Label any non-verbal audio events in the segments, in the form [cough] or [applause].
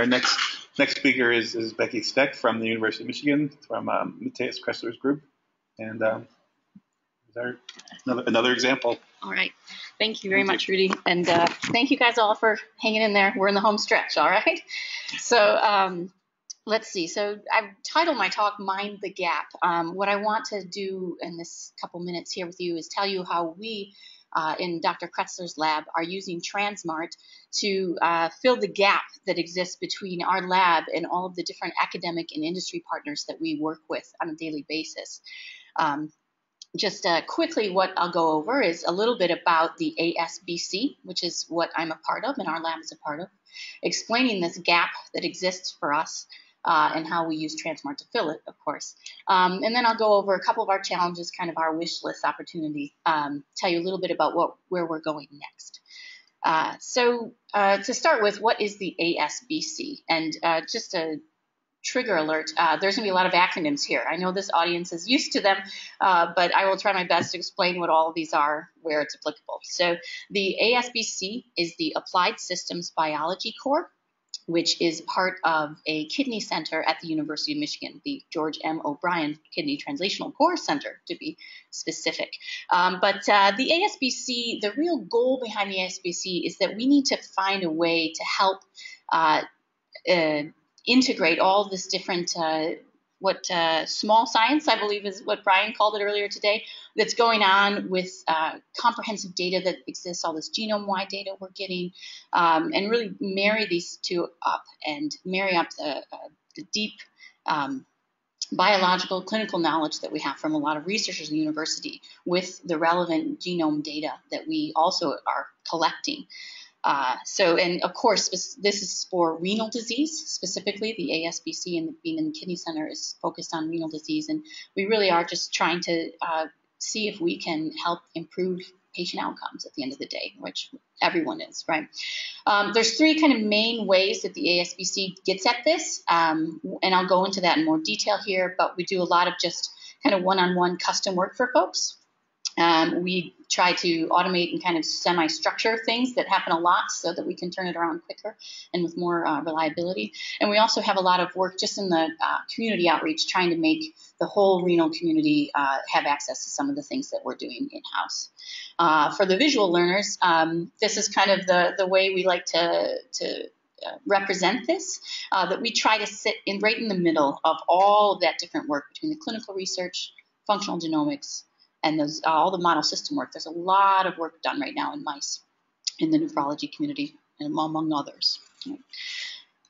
our next next speaker is, is Becky Steck from the University of Michigan, from um, Matthias Kretzler's group. And um, another, another example. All right. Thank you very thank much, you. Rudy. And uh, thank you guys all for hanging in there. We're in the home stretch, all right? So um, let's see. So I've titled my talk Mind the Gap. Um, what I want to do in this couple minutes here with you is tell you how we uh, in Dr. Kretzler's lab are using Transmart to uh, fill the gap that exists between our lab and all of the different academic and industry partners that we work with on a daily basis. Um, just uh, quickly, what I'll go over is a little bit about the ASBC, which is what I'm a part of and our lab is a part of, explaining this gap that exists for us uh, and how we use Transmart to fill it, of course. Um, and then I'll go over a couple of our challenges, kind of our wish list opportunity, um, tell you a little bit about what where we're going next. Uh, so uh, to start with, what is the ASBC? And uh, just a trigger alert, uh, there's going to be a lot of acronyms here. I know this audience is used to them, uh, but I will try my best to explain what all of these are where it's applicable. So the ASBC is the Applied Systems Biology Core which is part of a kidney center at the University of Michigan, the George M. O'Brien Kidney Translational Core Center, to be specific. Um, but uh, the ASBC, the real goal behind the ASBC is that we need to find a way to help uh, uh, integrate all this different uh, what uh, small science, I believe, is what Brian called it earlier today, that's going on with uh, comprehensive data that exists, all this genome wide data we're getting, um, and really marry these two up and marry up the, uh, the deep um, biological clinical knowledge that we have from a lot of researchers in the university with the relevant genome data that we also are collecting. Uh, so, and of course, this is for renal disease specifically. The ASBC and the O'Brien Kidney Center is focused on renal disease, and we really are just trying to uh, see if we can help improve patient outcomes at the end of the day, which everyone is, right? Um, there's three kind of main ways that the ASBC gets at this, um, and I'll go into that in more detail here, but we do a lot of just kind of one-on-one custom work for folks. Um, we try to automate and kind of semi-structure things that happen a lot so that we can turn it around quicker and with more uh, reliability. And we also have a lot of work just in the uh, community outreach, trying to make the whole renal community uh, have access to some of the things that we're doing in-house. Uh, for the visual learners, um, this is kind of the, the way we like to, to uh, represent this, uh, that we try to sit in right in the middle of all of that different work between the clinical research, functional genomics, and those uh, all the model system work. There's a lot of work done right now in mice in the nephrology community, and among others.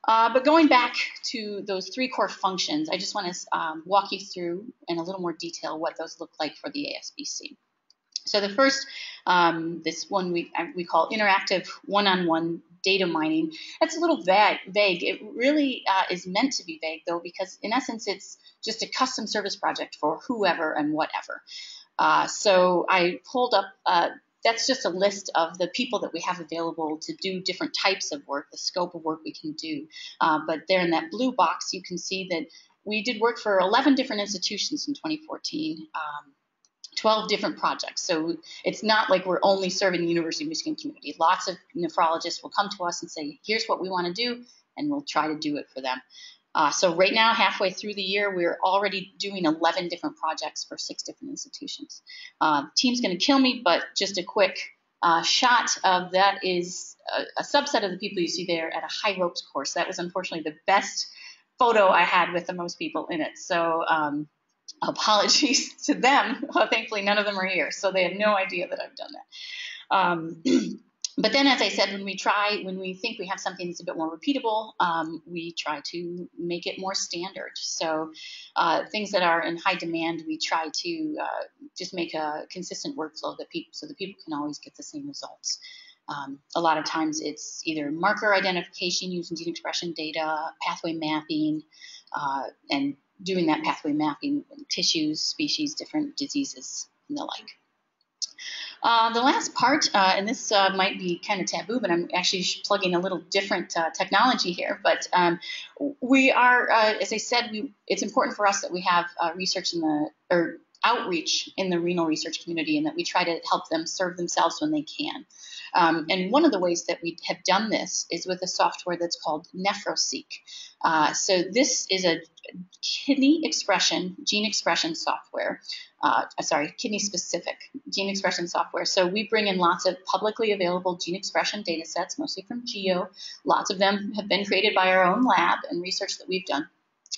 Uh, but going back to those three core functions, I just want to um, walk you through in a little more detail what those look like for the ASBC. So the first, um, this one we, we call interactive one-on-one data mining. That's a little vague. vague. It really uh, is meant to be vague, though, because in essence, it's just a custom service project for whoever and whatever. Uh, so I pulled up, uh, that's just a list of the people that we have available to do different types of work, the scope of work we can do. Uh, but there in that blue box, you can see that we did work for 11 different institutions in 2014. Um, 12 different projects. So it's not like we're only serving the University of Michigan community. Lots of nephrologists will come to us and say, here's what we want to do, and we'll try to do it for them. Uh, so right now, halfway through the year, we're already doing 11 different projects for six different institutions. Uh, team's going to kill me, but just a quick uh, shot of that is a, a, subset of the people you see there at a high ropes course. That was unfortunately the best photo I had with the most people in it. So um, [laughs] apologies to them. [laughs] thankfully, none of them are here, so they have no idea that I've done that. Um, [clears throat] but then, as I said, when we try, when we think we have something that's a bit more repeatable, um, we try to make it more standard. So, uh, things that are in high demand, we try to uh, just make a consistent workflow that people, so that people can always get the same results. Um, a lot of times, it's either marker identification using gene expression data, pathway mapping, uh, and doing that pathway mapping, tissues, species, different diseases, and the like. Uh, the last part, uh, and this uh, might be kind of taboo, but I'm actually plugging a little different uh, technology here. But um, we are, uh, as I said, we, it's important for us that we have uh, research in the or outreach in the renal research community, and that we try to help them serve themselves when they can. Um, and one of the ways that we have done this is with a software that's called NephroSeq. Uh, so this is a kidney expression, gene expression software. Uh, sorry, kidney specific gene expression software. So we bring in lots of publicly available gene expression data sets, mostly from GEO. Lots of them have been created by our own lab and research that we've done.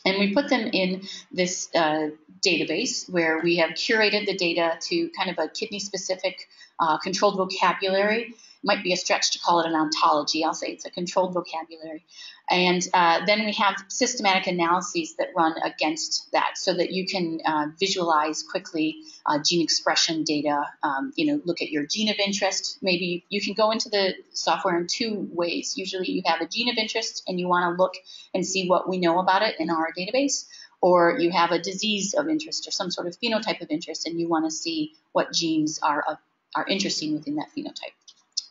And we put them in this uh, database where we have curated the data to kind of a kidney specific uh, controlled vocabulary might be a stretch to call it an ontology. I'll say it's a controlled vocabulary. And uh, then we have systematic analyses that run against that so that you can uh, visualize quickly uh, gene expression data. Um, you know, look at your gene of interest. Maybe you can go into the software in two ways. Usually you have a gene of interest and you want to look and see what we know about it in our database or you have a disease of interest or some sort of phenotype of interest and you want to see what genes are, are interesting within that phenotype.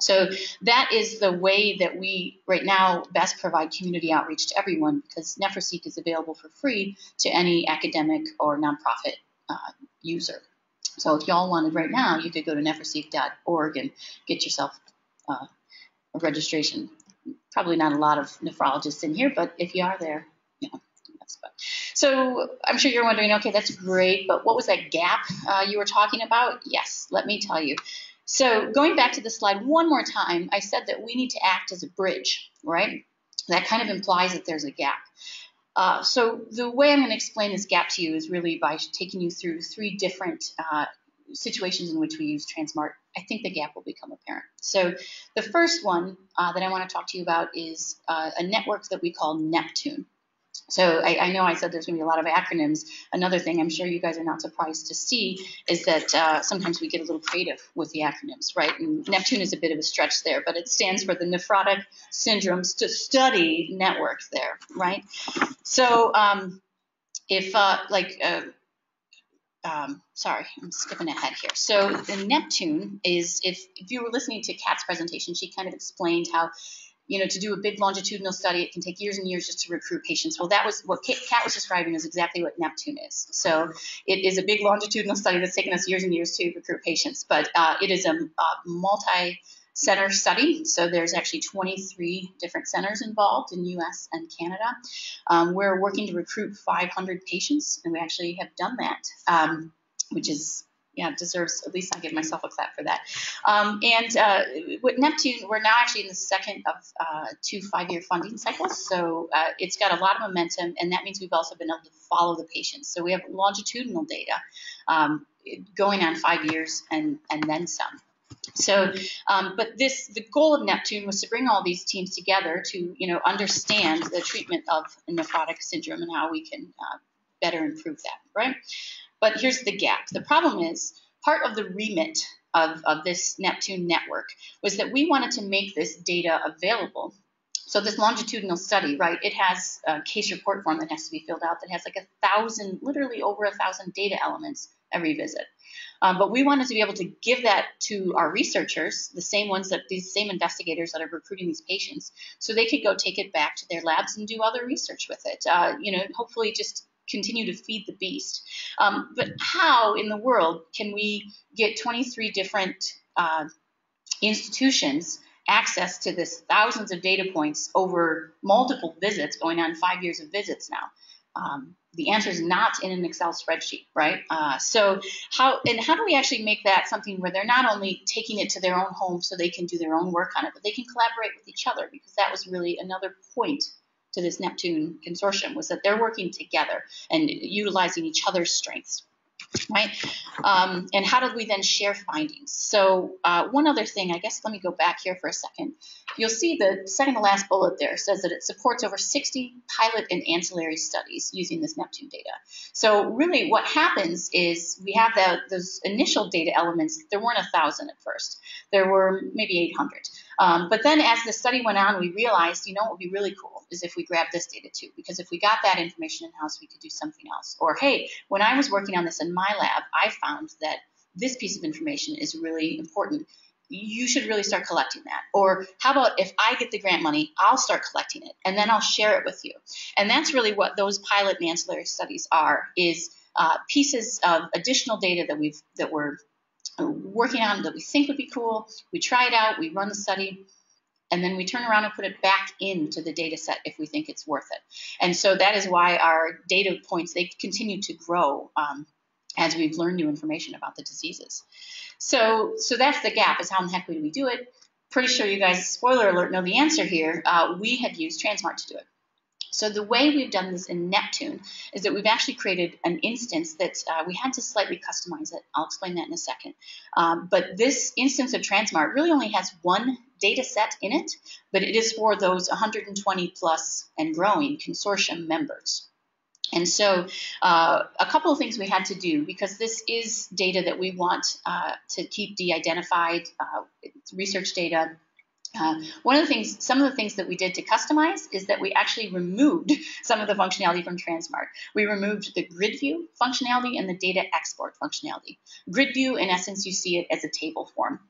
So that is the way that we right now best provide community outreach to everyone because NephroSeq is available for free to any academic or nonprofit uh, user. So if y'all wanted right now, you could go to nephroseq.org and get yourself uh, a registration. Probably not a lot of nephrologists in here, but if you are there, you know. So I'm sure you're wondering, okay, that's great, but what was that gap uh, you were talking about? Yes, let me tell you. So going back to the slide one more time, I said that we need to act as a bridge, right? That kind of implies that there's a gap. Uh, so the way I'm going to explain this gap to you is really by taking you through three different uh, situations in which we use Transmart. I think the gap will become apparent. So the first one uh, that I want to talk to you about is uh, a network that we call Neptune. So I, I, know I said there's going to be a lot of acronyms. Another thing I'm sure you guys are not surprised to see is that uh, sometimes we get a little creative with the acronyms, right? And Neptune is a bit of a stretch there, but it stands for the Nephrotic Syndromes to Study Network there, right? So um, if uh, like uh, um, sorry, I'm skipping ahead here. So the Neptune is, if, if you were listening to Kat's presentation, she kind of explained how you know, to do a big longitudinal study, it can take years and years just to recruit patients. Well, that was what Kat was describing is exactly what Neptune is. So it is a big longitudinal study that's taken us years and years to recruit patients, but uh, it is a, a multi center study. So there's actually 23 different centers involved in US and Canada. Um, we're working to recruit 500 patients, and we actually have done that, um, which is yeah, deserves at least I give myself a clap for that. Um, and uh, with Neptune, we're now actually in the second of uh, two five-year funding cycles, so uh, it's got a lot of momentum, and that means we've also been able to follow the patients. So we have longitudinal data um, going on five years and and then some. So, um, but this the goal of Neptune was to bring all these teams together to you know understand the treatment of nephrotic syndrome and how we can uh, better improve that, right? But here's the gap. The problem is part of the remit of, of this Neptune network was that we wanted to make this data available. So this longitudinal study, right, it has a case report form that has to be filled out that has like a thousand, literally over a thousand data elements every visit. Um, but we wanted to be able to give that to our researchers, the same ones that these same investigators that are recruiting these patients, so they could go take it back to their labs and do other research with it. Uh, you know, hopefully just continue to feed the beast. Um, but how in the world can we get 23 different uh, institutions access to this thousands of data points over multiple visits, going on five years of visits now? Um, the answer is not in an Excel spreadsheet, right? Uh, so how and how do we actually make that something where they're not only taking it to their own home so they can do their own work on it, but they can collaborate with each other because that was really another point to this Neptune consortium was that they're working together and utilizing each other's strengths right? Um, and how did we then share findings? So uh, one other thing, I guess let me go back here for a second. You'll see the second to last bullet there says that it supports over 60 pilot and ancillary studies using this Neptune data. So really what happens is we have those initial data elements, there weren't a thousand at first. There were maybe 800. Um, but then as the study went on, we realized, you know, what would be really cool is if we grab this data too, because if we got that information in-house, we could do something else. Or, hey, when I was working on this in my lab, I found that this piece of information is really important. You should really start collecting that. Or how about if I get the grant money, I'll start collecting it and then I'll share it with you. And that's really what those pilot and ancillary studies are, is uh, pieces of additional data that we've that we're working on that we think would be cool. We try it out, we run the study, and then we turn around and put it back into the data set if we think it's worth it. And so that is why our data points, they continue to grow um, as we've learned new information about the diseases. So, so that's the gap, is how in the heck do we do it? Pretty sure you guys, spoiler alert, know the answer here. Uh, we have used Transmart to do it. So the way we've done this in Neptune is that we've actually created an instance that uh, we had to slightly customize it. I'll explain that in a second. Um, but this instance of Transmart really only has one data set in it, but it is for those 120 plus and growing consortium members. And so, uh, a couple of things we had to do because this is data that we want uh, to keep de identified, uh, research data uh, one of the things, some of the things that we did to customize is that we actually removed [laughs] some of the functionality from Transmart. We removed the grid view functionality and the data export functionality. Grid view, in essence, you see it as a table form.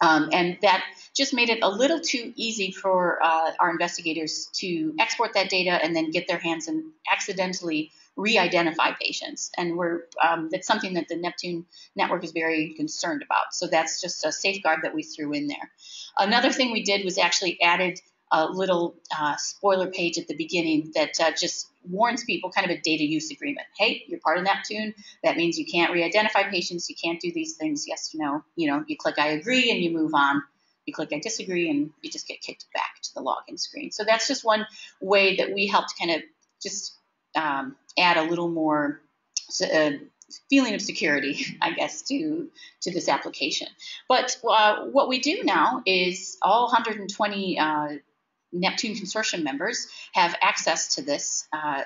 Um, and that just made it a little too easy for uh, our investigators to export that data and then get their hands and accidentally re-identify patients. And we're um, that's something that the Neptune network is very concerned about. So that's just a safeguard that we threw in there. Another thing we did was actually added a little uh, spoiler page at the beginning that uh, just warns people kind of a data use agreement. Hey, you're part of Neptune. That means you can't re-identify patients. You can't do these things. Yes or no. You know, you click I agree and you move on. You click I disagree and you just get kicked back to the login screen. So that's just one way that we helped kind of just um, add a little more uh, feeling of security, [laughs] I guess, to to this application. But uh, what we do now is all 120 uh, Neptune Consortium members have access to this uh,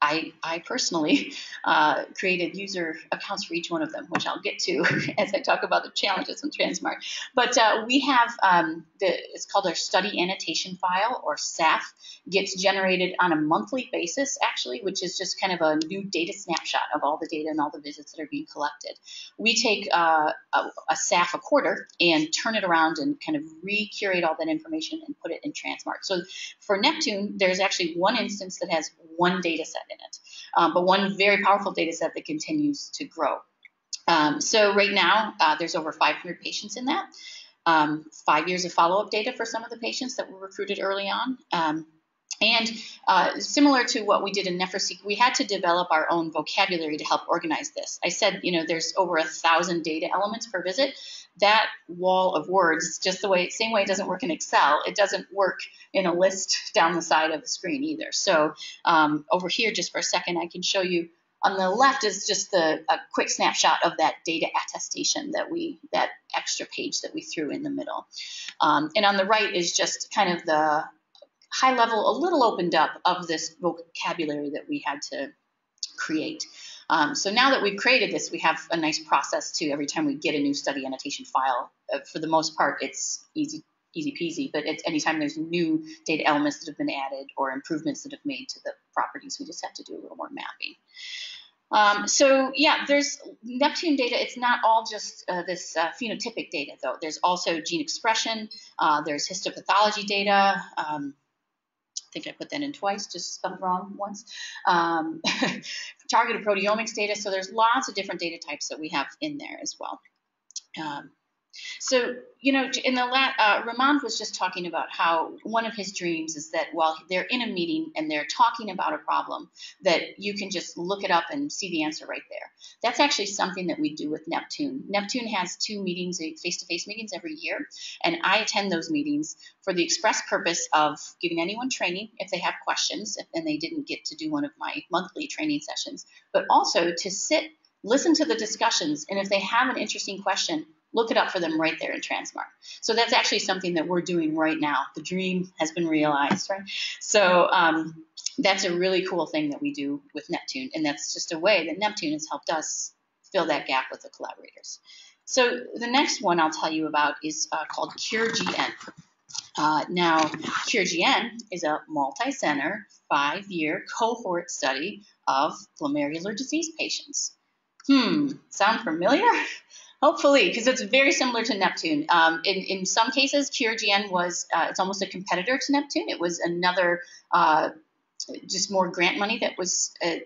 I, I personally [laughs] uh, created user accounts for each one of them, which I'll get to [laughs] as I talk about the challenges in Transmart. But uh, we have um, the it's called our study annotation file or SAF gets generated on a monthly basis actually, which is just kind of a new data snapshot of all the data and all the visits that are being collected. We take uh, a, a SAF a quarter and turn it around and kind of re-curate all that information and put it in Transmart. So for Neptune, there's actually one instance that has one data set in it, um, but one very powerful data set that continues to grow. Um, so right now, uh, there's over 500 patients in that. Um, five years of follow-up data for some of the patients that were recruited early on. And uh, similar to what we did in NephroSeq, we had to develop our own vocabulary to help organize this. I said, you know, there's over a thousand data elements per visit that wall of words, just the way, same way it doesn't work in Excel, it doesn't work in a list down the side of the screen either. So um, over here, just for a second, I can show you. On the left is just the a quick snapshot of that data attestation that we, that extra page that we threw in the middle. Um, and on the right is just kind of the high level, a little opened up of this vocabulary that we had to create. Um, so now that we've created this, we have a nice process to every time we get a new study annotation file. Uh, for the most part, it's easy easy peasy, but it's anytime there's new data elements that have been added or improvements that have made to the properties, we just have to do a little more mapping. Um, so yeah, there's Neptune data. It's not all just uh, this uh, phenotypic data, though. There's also gene expression. Uh, there's histopathology data. Um, think I put that in twice, just spelled wrong once. Um, [laughs] targeted proteomics data. So there's lots of different data types that we have in there as well. Um, so, you know, in the uh, Ramond was just talking about how one of his dreams is that while they're in a meeting and they're talking about a problem, that you can just look it up and see the answer right there. That's actually something that we do with Neptune. Neptune has two meetings, face-to-face meetings every year, and I attend those meetings for the express purpose of giving anyone training if they have questions and they didn't get to do one of my monthly training sessions, but also to sit, listen to the discussions, and if they have an interesting question, look it up for them right there in Transmart. So that's actually something that we're doing right now. The dream has been realized, right? So um, that's a really cool thing that we do with Neptune, and that's just a way that Neptune has helped us fill that gap with the collaborators. So the next one I'll tell you about is uh, called CureGN. Uh, now, CureGN is a multi-center, five-year cohort study of glomerular disease patients. Hmm, sound familiar? [laughs] Hopefully, because it's very similar to Neptune. Um, in, in some cases, CureGN was, uh, it's almost a competitor to Neptune. It was another, uh, just more grant money that was, uh,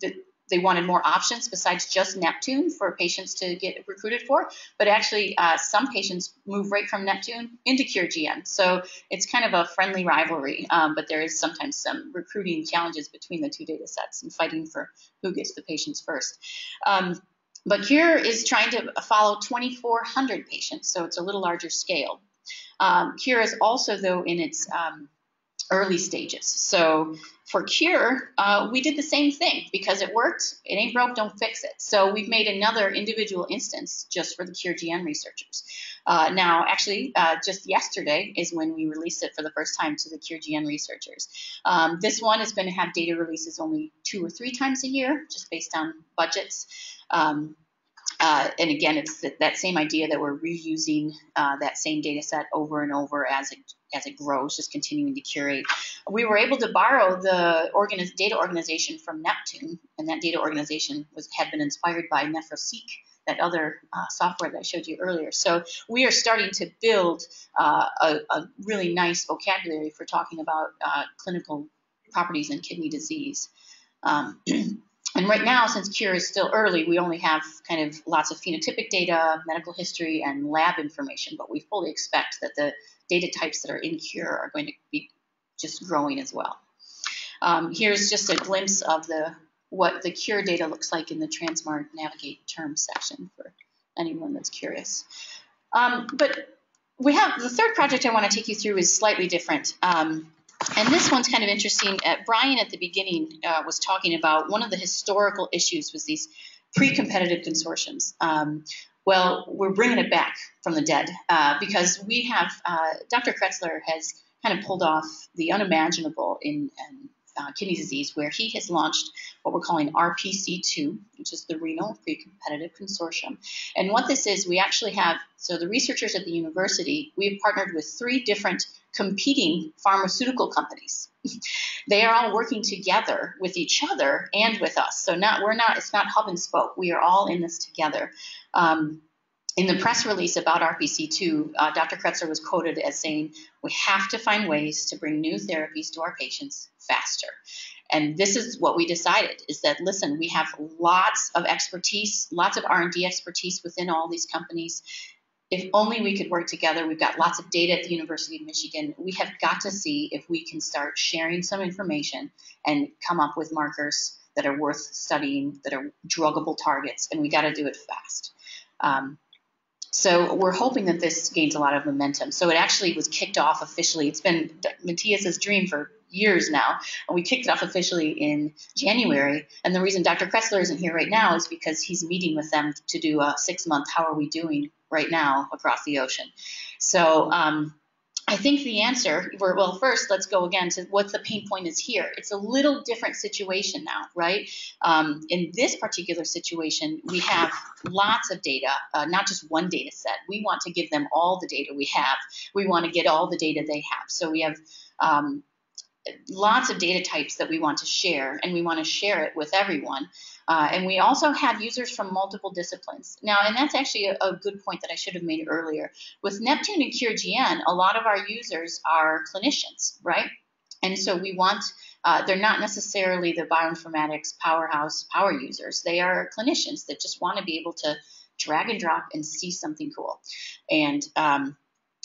that they wanted more options besides just Neptune for patients to get recruited for. But actually, uh, some patients move right from Neptune into CureGN. So it's kind of a friendly rivalry, um, but there is sometimes some recruiting challenges between the two data sets and fighting for who gets the patients first. Um, but Cure is trying to follow 2,400 patients, so it's a little larger scale. Um, Cure is also, though, in its um, early stages. So for Cure, uh, we did the same thing because it worked. It ain't broke, don't fix it. So we've made another individual instance just for the Cure GN researchers. Uh, now, actually, uh, just yesterday is when we released it for the first time to the Cure GN researchers. Um, this one is going to have data releases only two or three times a year, just based on budgets. Um, uh, and again, it's that same idea that we're reusing uh, that same data set over and over as it as it grows, just continuing to curate. We were able to borrow the organiz- data organization from Neptune, and that data organization was had been inspired by NephroSeq, that other uh, software that I showed you earlier. So we are starting to build uh, a, a, really nice vocabulary for talking about uh, clinical properties in kidney disease. Um, [clears throat] And right now, since cure is still early, we only have kind of lots of phenotypic data, medical history, and lab information, but we fully expect that the data types that are in cure are going to be just growing as well. Um, here's just a glimpse of the what the cure data looks like in the Transmart Navigate terms section for anyone that's curious. Um, but we have the third project I want to take you through is slightly different. Um, and this one's kind of interesting. Uh, Brian at the beginning uh, was talking about one of the historical issues was these pre-competitive consortiums. Um, well, we're bringing it back from the dead uh, because we have uh, Dr. Kretzler has kind of pulled off the unimaginable in, in uh, kidney disease, where he has launched what we're calling RPC2, which is the Renal Pre-Competitive Consortium. And what this is, we actually have so the researchers at the university, we've partnered with three different competing pharmaceutical companies. [laughs] they are all working together with each other and with us. So not we're not it's not hub and spoke. We are all in this together. Um, in the press release about RPC2, uh, Dr. Kretzler was quoted as saying, "We have to find ways to bring new therapies to our patients faster." And this is what we decided: is that listen, we have lots of expertise, lots of R&D expertise within all these companies, if only we could work together. We've got lots of data at the University of Michigan. We have got to see if we can start sharing some information and come up with markers that are worth studying, that are druggable targets, and we got to do it fast. Um, so we're hoping that this gains a lot of momentum. So it actually was kicked off officially. It's been Matthias's dream for years now, and we kicked it off officially in January. And the reason Dr. Kretzler isn't here right now is because he's meeting with them to do a six-month "How are we doing?" right now across the ocean. So um, I think the answer, well, first, let's go again to what the pain point is here. It's a little different situation now, right? Um, in this particular situation, we have lots of data, uh, not just one data set. We want to give them all the data we have. We want to get all the data they have. So we have um, lots of data types that we want to share, and we want to share it with everyone. Uh, and we also have users from multiple disciplines. Now, and that's actually a, a, good point that I should have made earlier. With Neptune and CureGN, a lot of our users are clinicians, right? And so we want, uh, they're not necessarily the bioinformatics powerhouse power users. They are clinicians that just want to be able to drag and drop and see something cool. And um,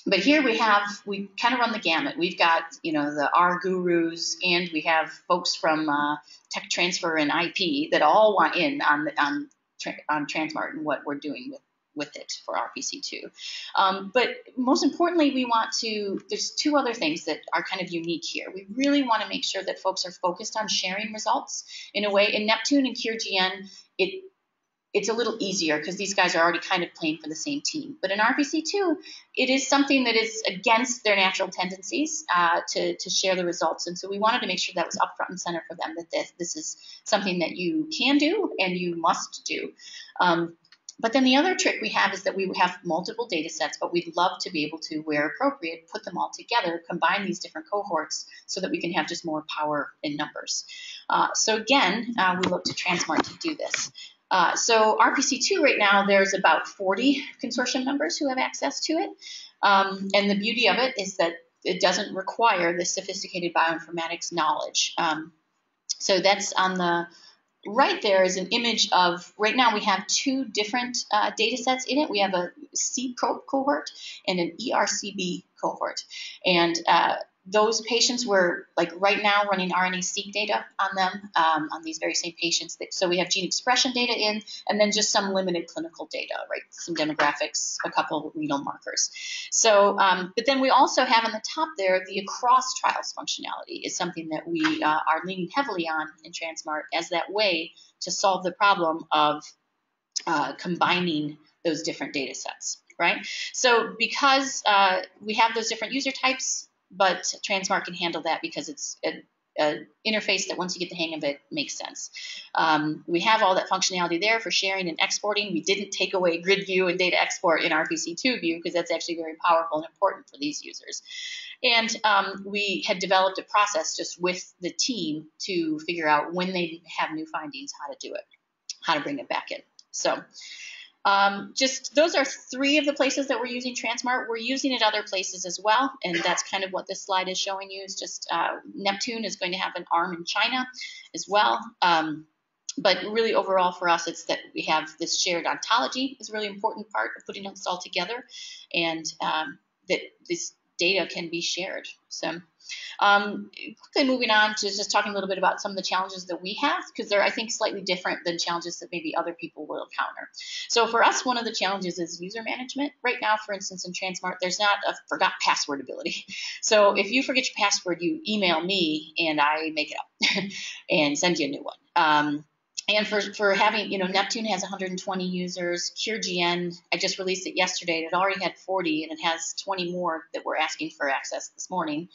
but here we have we kind of run the gamut. We've got you know the R gurus, and we have folks from uh, tech transfer and IP that all want in on on on Transmart and what we're doing with with it for RPC2. Um, but most importantly, we want to, there's two other things that are kind of unique here. We really want to make sure that folks are focused on sharing results in a way. In Neptune and CureGN, it it's a little easier because these guys are already kind of playing for the same team. But in RPC2, it is something that is against their natural tendencies uh, to, to share the results. And so we wanted to make sure that was up front and center for them that this, this is something that you can do and you must do. Um, but then the other trick we have is that we have multiple data sets, but we'd love to be able to, where appropriate, put them all together, combine these different cohorts so that we can have just more power in numbers. Uh, so again, uh, we look to Transmart to do this. Uh, so RPC2 right now, there's about 40 consortium members who have access to it. Um, and the beauty of it is that it doesn't require the sophisticated bioinformatics knowledge. Um, so that's on the right there is an image of right now we have two different uh, data sets in it. We have a C probe cohort and an ERCB cohort. And uh, those patients were like right now running RNA-seq data on them um, on these very same patients. So we have gene expression data in, and then just some limited clinical data, right? Some demographics, a couple renal markers. So, um, but then we also have on the top there the across trials functionality is something that we uh, are leaning heavily on in Transmart as that way to solve the problem of uh, combining those different data sets right? So because uh, we have those different user types, but Transmart can handle that because it's an interface that once you get the hang of it makes sense. Um, we have all that functionality there for sharing and exporting. We didn't take away grid view and data export in RPC2 view because that's actually very powerful and important for these users. And um, we had developed a process just with the team to figure out when they have new findings, how to do it, how to bring it back in. So um, just those are three of the places that we're using Transmart. We're using it other places as well, and that's kind of what this slide is showing you. Is just uh, Neptune is going to have an arm in China as well. Um, but really, overall for us, it's that we have this shared ontology is a really important part of putting this all together, and um, that this data can be shared. So. Um, quickly moving on to just talking a little bit about some of the challenges that we have, because they're, I think, slightly different than challenges that maybe other people will encounter. So for us, one of the challenges is user management. Right now, for instance, in Transmart, there's not a forgot password ability. [laughs] So if you forget your password, you email me and I make it up [laughs] and send you a new one. Um, and for, for having, you know, Neptune has 120 users. CureGN, I just released it yesterday. It already had 40, and it has 20 more that we're asking for access this morning.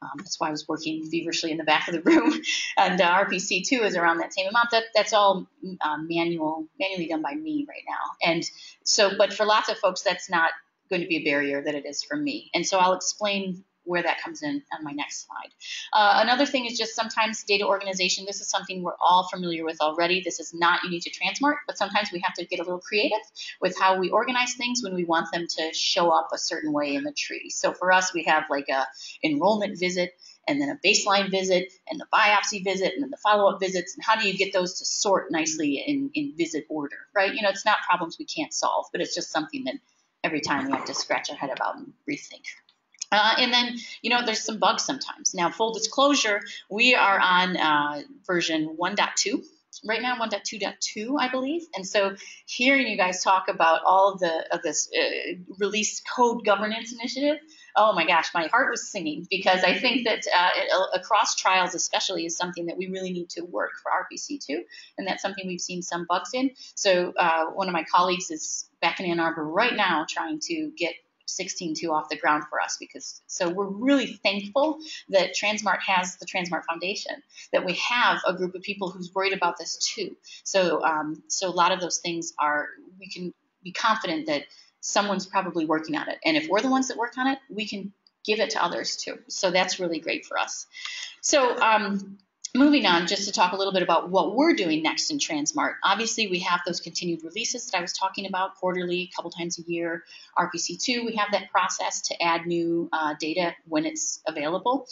Um, that's why I was working feverishly in the back of the [laughs] room. And uh, RPC2 is around that same amount. That that's all um, manual, manually done by me right now. And so, but for lots of folks, that's not going to be a barrier that it is for me. And so I'll explain where that comes in on my next slide. Uh, another thing is just sometimes data organization. This is something we're all familiar with already. This is not unique to Transmart, but sometimes we have to get a little creative with how we organize things when we want them to show up a certain way in the tree. So for us, we have like a enrollment visit and then a baseline visit and the biopsy visit and then the follow-up visits and how do you get those to sort nicely in, in visit order right you know it's not problems we can't solve but it's just something that every time we have to scratch our head about and rethink uh, and then, you know, there's some bugs sometimes. Now, full disclosure, we are on uh, version 1.2 right now, 1.2.2, I believe. And so, hearing you guys talk about all of the of this uh, release code governance initiative, oh my gosh, my heart was singing because I think that uh, across trials, especially, is something that we really need to work for RPC2, and that's something we've seen some bugs in. So, uh, one of my colleagues is back in Ann Arbor right now trying to get 16.2 off the ground for us because so we're really thankful that Transmart has the Transmart Foundation, that we have a group of people who's worried about this too. So um, so a lot of those things are we can be confident that someone's probably working on it, and if we're the ones that work on it, we can give it to others too. So that's really great for us. So um, moving on, just to talk a little bit about what we're doing next in Transmart. Obviously, we have those continued releases that I was talking about quarterly, a couple times a year. RPC2, we have that process to add new uh, data when it's available.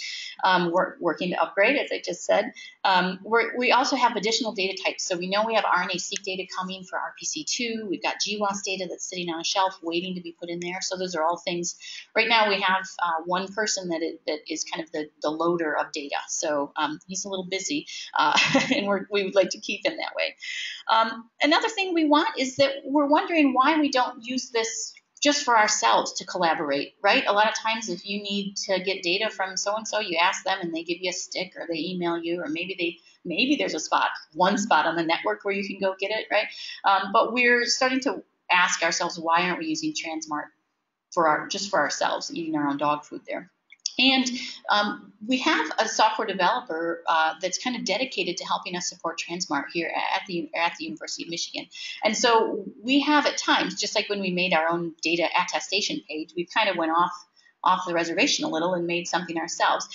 Um, we're working to upgrade, as I just said. Um, we also have additional data types. So we know we have RNA-seq data coming for RPC2. We've got GWAS data that's sitting on a shelf waiting to be put in there. So those are all things. Right now, we have uh, one person that, it, that is kind of the, the loader of data. So um, he's a little busy, uh, [laughs] and we would like to keep him that way. Um, another thing we want is that we're wondering why we don't use this just for ourselves to collaborate, right? A lot of times, if you need to get data from so and so, you ask them and they give you a stick or they email you, or maybe they maybe there's a spot, one spot on the network where you can go get it, right? Um, but we're starting to ask ourselves, why aren't we using Transmart for our just for ourselves, eating our own dog food there? And um, we have a software developer uh, that's kind of dedicated to helping us support Transmart here at the at the University of Michigan. And so we have at times, just like when we made our own data attestation page, we kind of went off off the reservation a little and made something ourselves.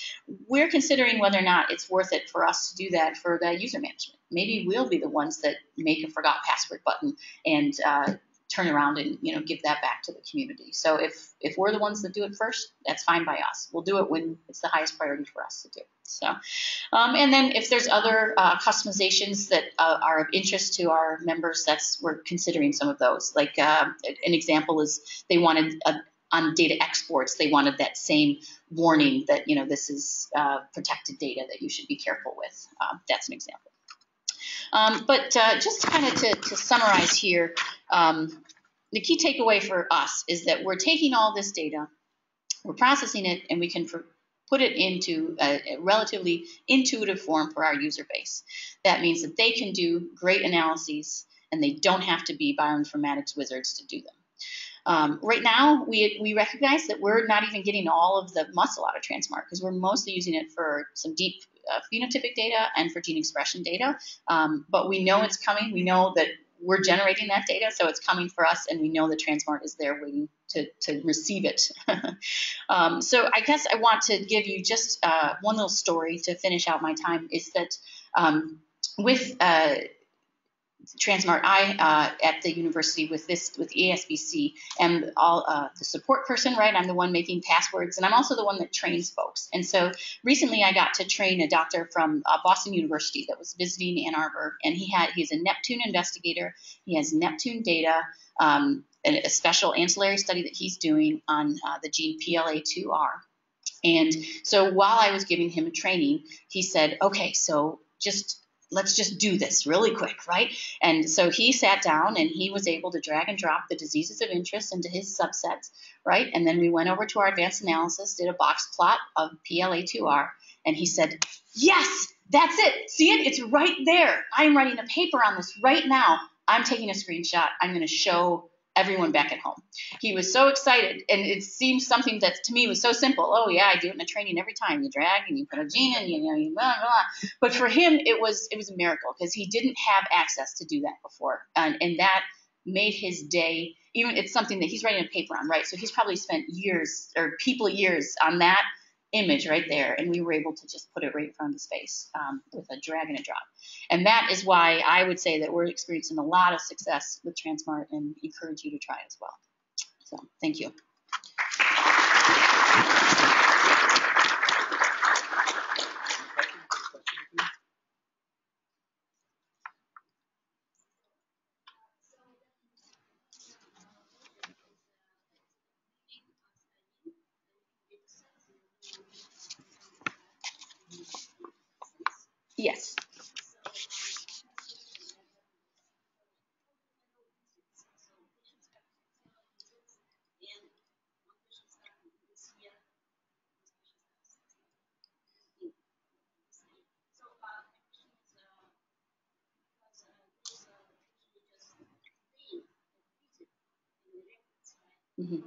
We're considering whether or not it's worth it for us to do that for the user management. Maybe we'll be the ones that make a forgot password button and uh, turn around and you know give that back to the community. So if if we're the ones that do it first, that's fine by us. We'll do it when it's the highest priority for us to do. So, um, and then if there's other uh, customizations that uh, are of interest to our members, that's we're considering some of those. Like uh, an example is they wanted a, on data exports, they wanted that same warning that you know this is uh, protected data that you should be careful with. Uh, that's an example. Um, but uh, just kind of to, to, summarize here, um, the key takeaway for us is that we're taking all this data, we're processing it, and we can put it into a, a, relatively intuitive form for our user base. That means that they can do great analyses and they don't have to be bioinformatics wizards to do them. Um, right now, we, we recognize that we're not even getting all of the muscle out of Transmart because we're mostly using it for some deep uh, phenotypic data and for gene expression data. Um, but we know it's coming. We know that we're generating that data, so it's coming for us, and we know the Transmart is there waiting to, to receive it. [laughs] um, so I guess I want to give you just uh, one little story to finish out my time is that um, with uh, Transmart I uh, at the university with this with ASBC and all uh, the support person, right? I'm the one making passwords, and I'm also the one that trains folks. And so recently, I got to train a doctor from uh, Boston University that was visiting Ann Arbor, and he had he's a Neptune investigator. He has Neptune data, um, a, a, special ancillary study that he's doing on uh, the gene PLA2R. And so while I was giving him a training, he said, "Okay, so just let's just do this really quick, right? And so he sat down and he was able to drag and drop the diseases of interest into his subsets, right? And then we went over to our advanced analysis, did a box plot of PLA2R, and he said, Yes, that's it. See it? It's right there. I'm writing a paper on this right now. I'm taking a screenshot. I'm going to show everyone back at home. He was so excited, and it seemed something that to me was so simple. Oh yeah, I do it in a training every time. You drag and you put a gene in, you know, you blah blah. But for him, it was it was a miracle because he didn't have access to do that before, and, and that made his day. Even it's something that he's writing a paper on, right? So he's probably spent years or people years on that image right there, and we were able to just put it right in front of his face um, with a drag and a drop. And that is why I would say that we're experiencing a lot of success with Transmart and encourage you to try as well. So thank you. Mm-hmm.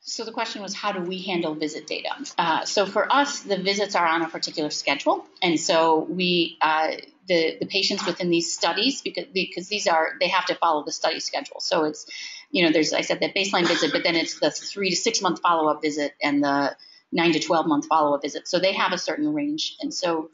So the question was, how do we handle visit data? Uh, so for us, the visits are on a particular schedule, and so we uh, the the patients within these studies because because these are they have to follow the study schedule. So it's you know there's I said that baseline visit, but then it's the three to six month follow up visit and the nine to twelve month follow up visit. So they have a certain range, and so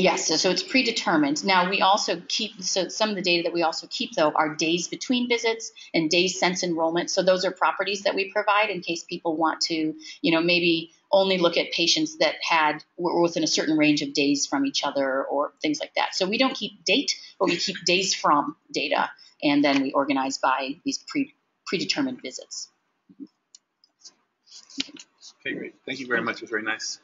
Yes, so, so it's predetermined. Now we also keep so some of the data that we also keep though are days between visits and days since enrollment. So those are properties that we provide in case people want to, you know, maybe only look at patients that had were within a certain range of days from each other or things like that. So we don't keep date, but we keep days from data, and then we organize by these pre predetermined visits. Okay, great. Thank you very much. It was very nice.